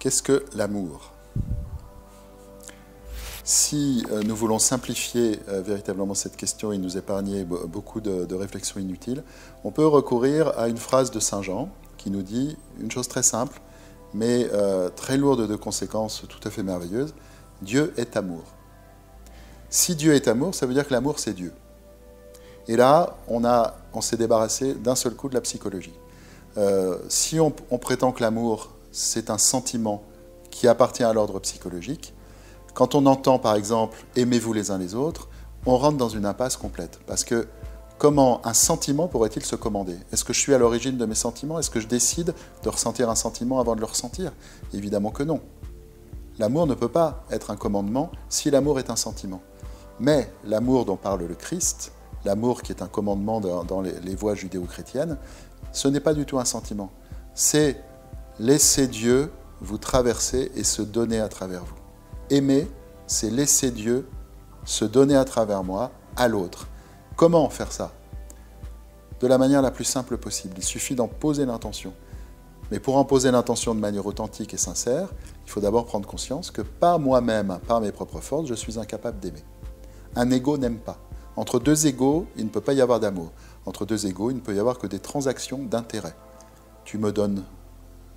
Qu'est-ce que l'amour? Si euh, nous voulons simplifier euh, véritablement cette question et nous épargner beaucoup de, réflexions inutiles, on peut recourir à une phrase de Saint Jean qui nous dit une chose très simple, mais euh, très lourde de conséquences tout à fait merveilleuses. Dieu est amour. Si Dieu est amour, ça veut dire que l'amour, c'est Dieu. Et là, on, on s'est débarrassé d'un seul coup de la psychologie. si on prétend que l'amour, c'est un sentiment qui appartient à l'ordre psychologique. Quand on entend par exemple aimez-vous les uns les autres, on rentre dans une impasse complète. Parce que comment un sentiment pourrait-il se commander? Est-ce que je suis à l'origine de mes sentiments? Est-ce que je décide de ressentir un sentiment avant de le ressentir? Évidemment que non. L'amour ne peut pas être un commandement si l'amour est un sentiment. Mais l'amour dont parle le Christ, l'amour qui est un commandement dans les, voies judéo-chrétiennes, ce n'est pas du tout un sentiment. C'est Laissez Dieu vous traverser et se donner à travers vous. Aimer, c'est laisser Dieu se donner à travers moi à l'autre. Comment faire ça? De la manière la plus simple possible. Il suffit d'en poser l'intention. Mais pour en poser l'intention de manière authentique et sincère, il faut d'abord prendre conscience que par moi-même, par mes propres forces, je suis incapable d'aimer. Un ego n'aime pas. Entre deux égaux, il ne peut pas y avoir d'amour. Entre deux égaux, il ne peut y avoir que des transactions d'intérêt. Tu me donnes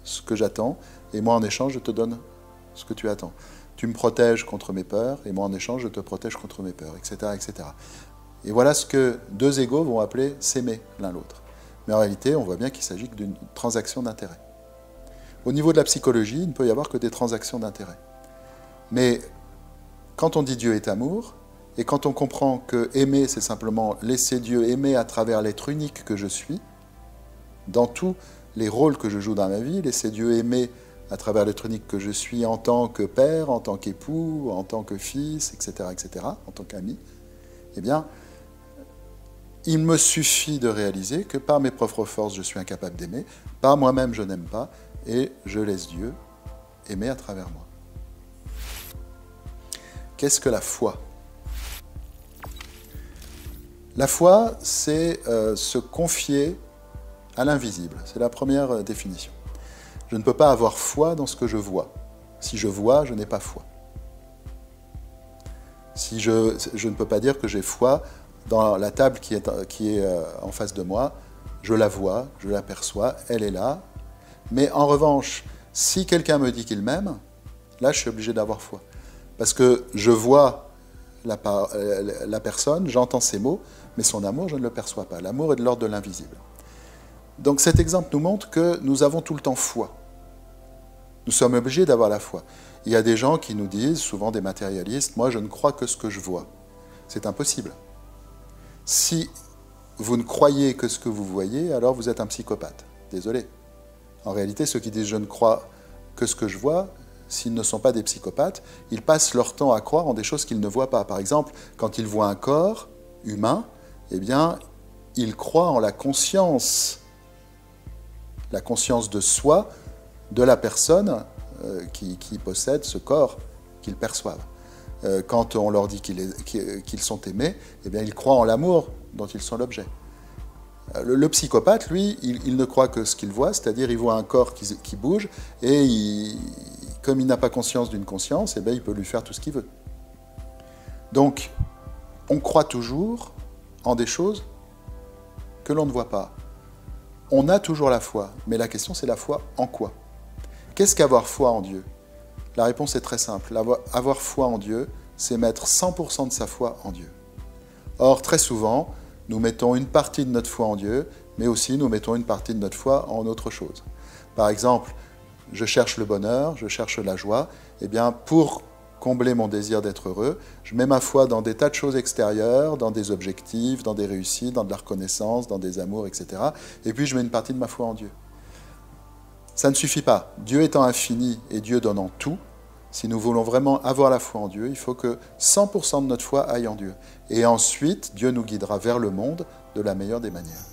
ce que j'attends, et moi en échange, je te donne ce que tu attends. Tu me protèges contre mes peurs, et moi en échange, je te protège contre mes peurs, etc. etc. Et voilà ce que deux égaux vont appeler s'aimer l'un l'autre. Mais en réalité, on voit bien qu'il s'agit d'une transaction d'intérêt. Au niveau de la psychologie, il ne peut y avoir que des transactions d'intérêt. Mais quand on dit Dieu est amour, et quand on comprend que aimer, c'est simplement laisser Dieu aimer à travers l'être unique que je suis, dans tout les rôles que je joue dans ma vie, laisser Dieu aimer à travers l'être unique que je suis en tant que père, en tant qu'époux, en tant que fils, etc., etc., en tant qu'ami, eh bien, il me suffit de réaliser que par mes propres forces, je suis incapable d'aimer, par moi-même, je n'aime pas, et je laisse Dieu aimer à travers moi. Qu'est-ce que la foi? La foi, c'est euh, se confier à l'invisible. C'est la première euh, définition. Je ne peux pas avoir foi dans ce que je vois. Si je vois, je n'ai pas foi. Si je, ne peux pas dire que j'ai foi dans la table qui est, est euh, en face de moi, je la vois, je l'aperçois, elle est là. Mais en revanche, si quelqu'un me dit qu'il m'aime, là je suis obligé d'avoir foi. Parce que je vois euh, la personne, j'entends ses mots, mais son amour, je ne le perçois pas. L'amour est de l'ordre de l'invisible. Donc cet exemple nous montre que nous avons tout le temps foi. Nous sommes obligés d'avoir la foi. Il y a des gens qui nous disent, souvent des matérialistes, moi je ne crois que ce que je vois. C'est impossible. Si vous ne croyez que ce que vous voyez, alors vous êtes un psychopathe. Désolé. En réalité, ceux qui disent je ne crois que ce que je vois, s'ils ne sont pas des psychopathes, ils passent leur temps à croire en des choses qu'ils ne voient pas. Par exemple, quand ils voient un corps humain, eh bien, ils croient en la conscience la conscience de soi de la personne euh, qui, possède ce corps qu'ils perçoivent. Euh, quand on leur dit qu'ils sont aimés, eh bien, ils croient en l'amour dont ils sont l'objet. Euh, le, psychopathe, lui, il, ne croit que ce qu'il voit, c'est-à-dire il voit un corps qui, bouge, et comme il n'a pas conscience d'une conscience, eh bien, il peut lui faire tout ce qu'il veut. Donc, on croit toujours en des choses que l'on ne voit pas on a toujours la foi, mais la question c'est la foi en quoi? Qu'est-ce qu'avoir foi en Dieu? La réponse est très simple. Avoir foi en Dieu, c'est mettre 100% de sa foi en Dieu. Or, très souvent, nous mettons une partie de notre foi en Dieu, mais aussi nous mettons une partie de notre foi en autre chose. Par exemple, je cherche le bonheur, je cherche la joie. Eh bien, pour combler mon désir d'être heureux, je mets ma foi dans des tas de choses extérieures, dans des objectifs, dans des réussites, dans de la reconnaissance, dans des amours, etc. Et puis je mets une partie de ma foi en Dieu. Ça ne suffit pas. Dieu étant infini et Dieu donnant tout, si nous voulons vraiment avoir la foi en Dieu, il faut que 100% de notre foi aille en Dieu. Et ensuite, Dieu nous guidera vers le monde de la meilleure des manières.